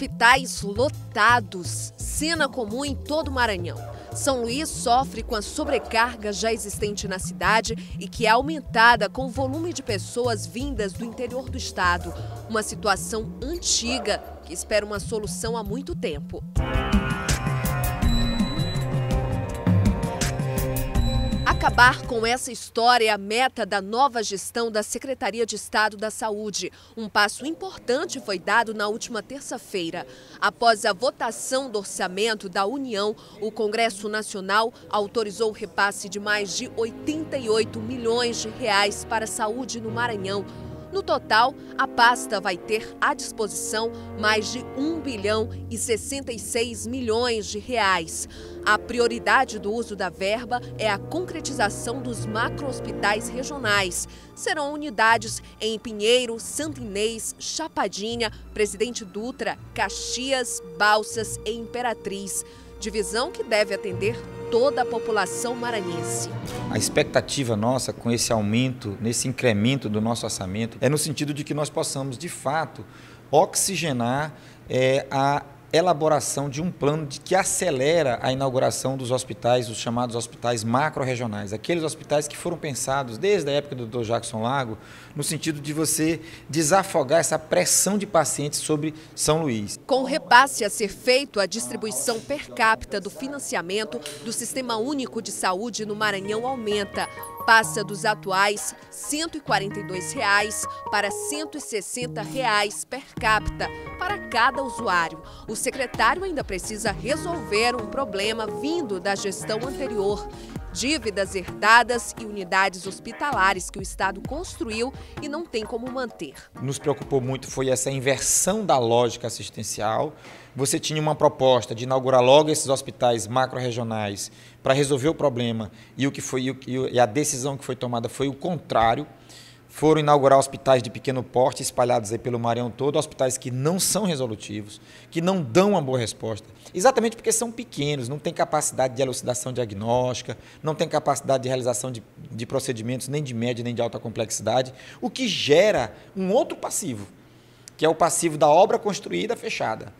Hospitais lotados, cena comum em todo o Maranhão. São Luís sofre com a sobrecarga já existente na cidade e que é aumentada com o volume de pessoas vindas do interior do estado. Uma situação antiga que espera uma solução há muito tempo. Acabar com essa história é a meta da nova gestão da Secretaria de Estado da Saúde. Um passo importante foi dado na última terça-feira. Após a votação do orçamento da União, o Congresso Nacional autorizou o repasse de mais de 88 milhões de reais para a saúde no Maranhão. No total, a pasta vai ter à disposição mais de 1 bilhão e 66 milhões de reais. A prioridade do uso da verba é a concretização dos macro-hospitais regionais. Serão unidades em Pinheiro, Santo Inês, Chapadinha, Presidente Dutra, Caxias, Balsas e Imperatriz. Divisão que deve atender toda a população maranhense. A expectativa nossa com esse aumento, nesse incremento do nosso orçamento, é no sentido de que nós possamos, de fato, oxigenar é, a elaboração de um plano de que acelera a inauguração dos hospitais, os chamados hospitais macro-regionais, aqueles hospitais que foram pensados desde a época do Dr. Jackson Lago, no sentido de você desafogar essa pressão de pacientes sobre São Luís. Com o repasse a ser feito, a distribuição per capita do financiamento do Sistema Único de Saúde no Maranhão aumenta passa dos atuais 142 reais para 160 reais per capita para cada usuário. O secretário ainda precisa resolver um problema vindo da gestão anterior dívidas herdadas e unidades hospitalares que o Estado construiu e não tem como manter. Nos preocupou muito foi essa inversão da lógica assistencial. Você tinha uma proposta de inaugurar logo esses hospitais macro-regionais para resolver o problema e o que foi e a decisão que foi tomada foi o contrário foram inaugurar hospitais de pequeno porte espalhados aí pelo Maranhão todo, hospitais que não são resolutivos, que não dão uma boa resposta, exatamente porque são pequenos, não têm capacidade de elucidação diagnóstica, não têm capacidade de realização de, de procedimentos nem de média nem de alta complexidade, o que gera um outro passivo, que é o passivo da obra construída fechada.